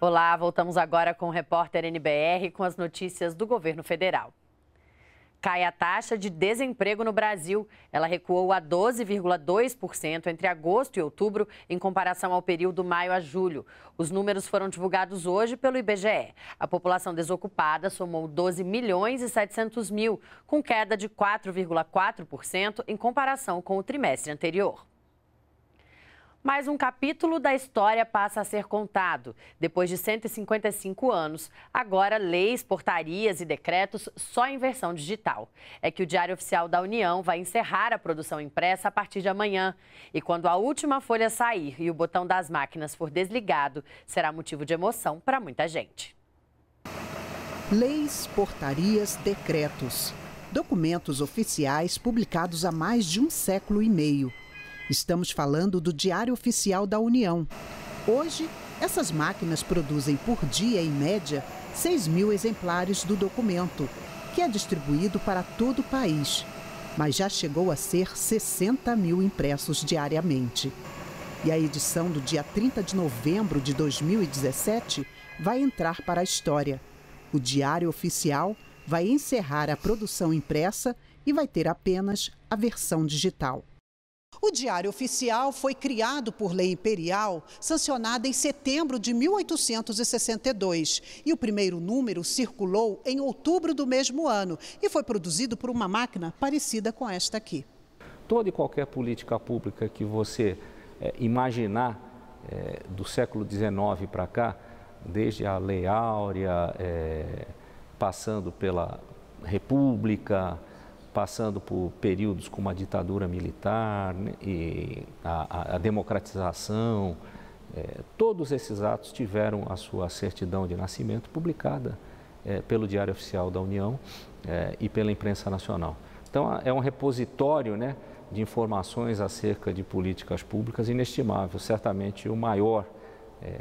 Olá, voltamos agora com o repórter NBR com as notícias do governo federal. Cai a taxa de desemprego no Brasil. Ela recuou a 12,2% entre agosto e outubro, em comparação ao período maio a julho. Os números foram divulgados hoje pelo IBGE. A população desocupada somou 12 milhões e 700 mil, com queda de 4,4% em comparação com o trimestre anterior. Mais um capítulo da história passa a ser contado. Depois de 155 anos, agora leis, portarias e decretos só em versão digital. É que o Diário Oficial da União vai encerrar a produção impressa a partir de amanhã. E quando a última folha sair e o botão das máquinas for desligado, será motivo de emoção para muita gente. Leis, portarias, decretos. Documentos oficiais publicados há mais de um século e meio Estamos falando do Diário Oficial da União. Hoje, essas máquinas produzem por dia, em média, 6 mil exemplares do documento, que é distribuído para todo o país, mas já chegou a ser 60 mil impressos diariamente. E a edição do dia 30 de novembro de 2017 vai entrar para a história. O Diário Oficial vai encerrar a produção impressa e vai ter apenas a versão digital. O Diário Oficial foi criado por lei imperial, sancionada em setembro de 1862. E o primeiro número circulou em outubro do mesmo ano e foi produzido por uma máquina parecida com esta aqui. Toda e qualquer política pública que você é, imaginar é, do século XIX para cá, desde a Lei Áurea, é, passando pela República, passando por períodos como a ditadura militar né, e a, a, democratização, é, todos esses atos tiveram a sua certidão de nascimento publicada é, pelo Diário Oficial da União é, e pela imprensa nacional. Então, é um repositório né, de informações acerca de políticas públicas inestimável, certamente o maior é,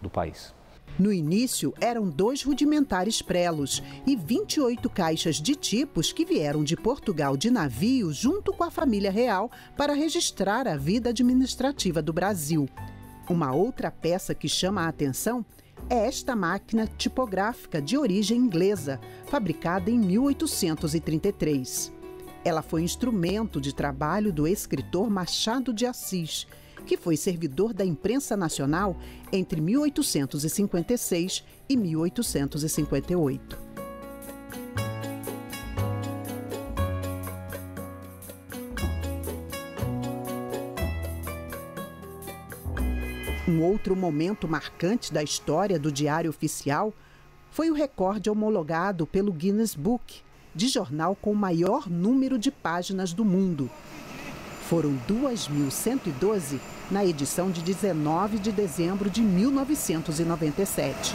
do país. No início, eram dois rudimentares prelos e 28 caixas de tipos que vieram de Portugal de navio junto com a família real para registrar a vida administrativa do Brasil. Uma outra peça que chama a atenção é esta máquina tipográfica de origem inglesa, fabricada em 1833. Ela foi instrumento de trabalho do escritor Machado de Assis que foi servidor da imprensa nacional entre 1856 e 1858. Um outro momento marcante da história do Diário Oficial foi o recorde homologado pelo Guinness Book, de jornal com o maior número de páginas do mundo, foram 2.112 na edição de 19 de dezembro de 1997.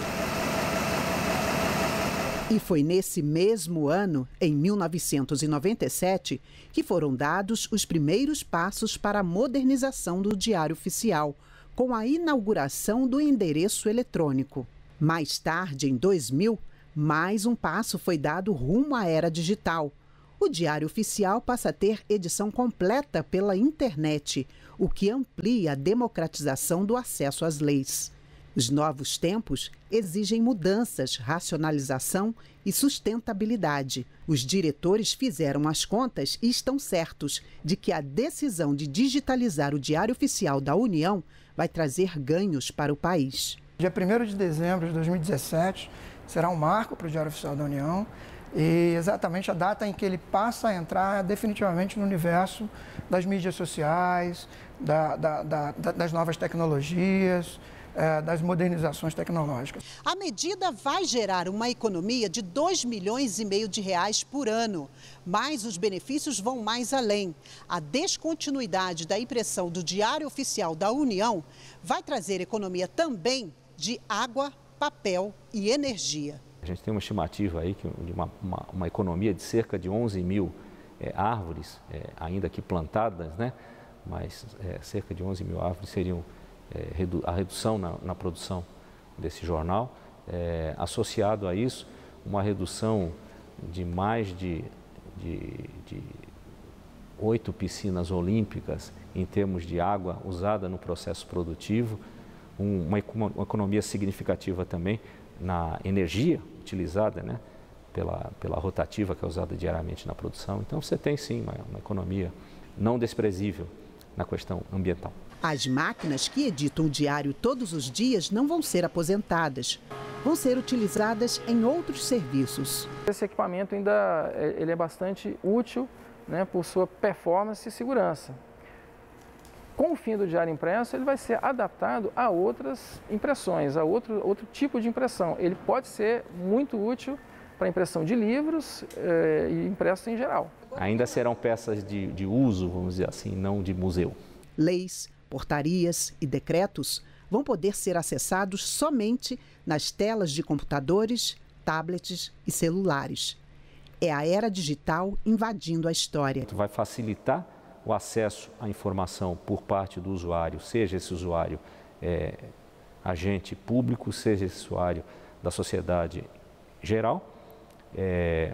E foi nesse mesmo ano, em 1997, que foram dados os primeiros passos para a modernização do Diário Oficial, com a inauguração do endereço eletrônico. Mais tarde, em 2000, mais um passo foi dado rumo à era digital o Diário Oficial passa a ter edição completa pela internet, o que amplia a democratização do acesso às leis. Os novos tempos exigem mudanças, racionalização e sustentabilidade. Os diretores fizeram as contas e estão certos de que a decisão de digitalizar o Diário Oficial da União vai trazer ganhos para o país. Dia 1 de dezembro de 2017 será um marco para o Diário Oficial da União e exatamente a data em que ele passa a entrar definitivamente no universo das mídias sociais, da, da, da, das novas tecnologias, é, das modernizações tecnológicas. A medida vai gerar uma economia de 2 milhões e meio de reais por ano, mas os benefícios vão mais além. A descontinuidade da impressão do Diário Oficial da União vai trazer economia também de água, papel e energia. A gente tem uma estimativa aí de uma, uma, uma economia de cerca de 11 mil é, árvores, é, ainda que plantadas, né? mas é, cerca de 11 mil árvores seriam a redução na, na, produção desse jornal associado a isso, uma redução de mais de, de, de oito piscinas olímpicas em termos de água usada no processo produtivo, uma, uma economia significativa também na energia utilizada, né? Pela, pela rotativa que é usada diariamente na produção. Então você tem sim uma, uma economia não desprezível na questão ambiental. As máquinas que editam o diário todos os dias não vão ser aposentadas. Vão ser utilizadas em outros serviços. Esse equipamento ainda é, ele é bastante útil né, por sua performance e segurança. Com o fim do diário impresso, ele vai ser adaptado a outras impressões, a outro, outro tipo de impressão. Ele pode ser muito útil para impressão de livros eh, e impresso em geral. Ainda serão peças de, de uso, vamos dizer assim, não de museu. Leis, portarias e decretos vão poder ser acessados somente nas telas de computadores, tablets e celulares. É a era digital invadindo a história. Vai facilitar o acesso à informação por parte do usuário, seja esse usuário é, agente público, seja esse usuário da sociedade geral. É,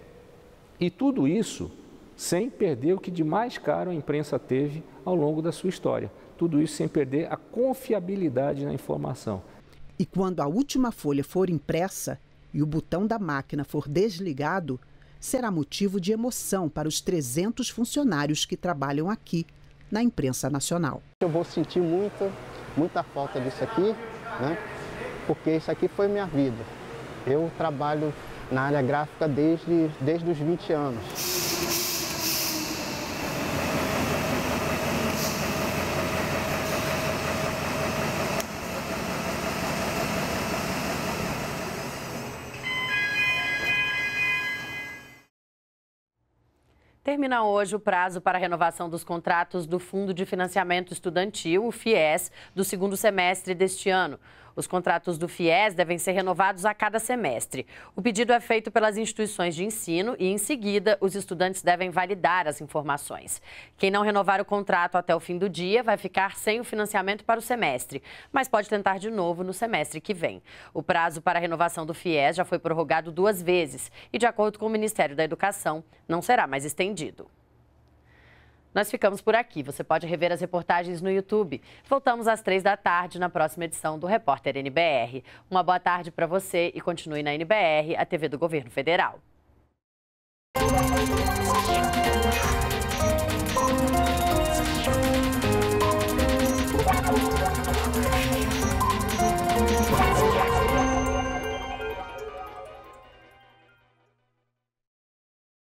e tudo isso sem perder o que de mais caro a imprensa teve ao longo da sua história. Tudo isso sem perder a confiabilidade na informação. E quando a última folha for impressa e o botão da máquina for desligado, será motivo de emoção para os 300 funcionários que trabalham aqui na imprensa nacional. Eu vou sentir muita, muita falta disso aqui, né? porque isso aqui foi minha vida. Eu trabalho na área gráfica desde, desde os 20 anos. Termina hoje o prazo para a renovação dos contratos do Fundo de Financiamento Estudantil, o FIES, do segundo semestre deste ano. Os contratos do FIES devem ser renovados a cada semestre. O pedido é feito pelas instituições de ensino e, em seguida, os estudantes devem validar as informações. Quem não renovar o contrato até o fim do dia vai ficar sem o financiamento para o semestre, mas pode tentar de novo no semestre que vem. O prazo para a renovação do FIES já foi prorrogado duas vezes e, de acordo com o Ministério da Educação, não será mais estendido. Nós ficamos por aqui. Você pode rever as reportagens no YouTube. Voltamos às três da tarde na próxima edição do Repórter NBR. Uma boa tarde para você e continue na NBR, a TV do Governo Federal.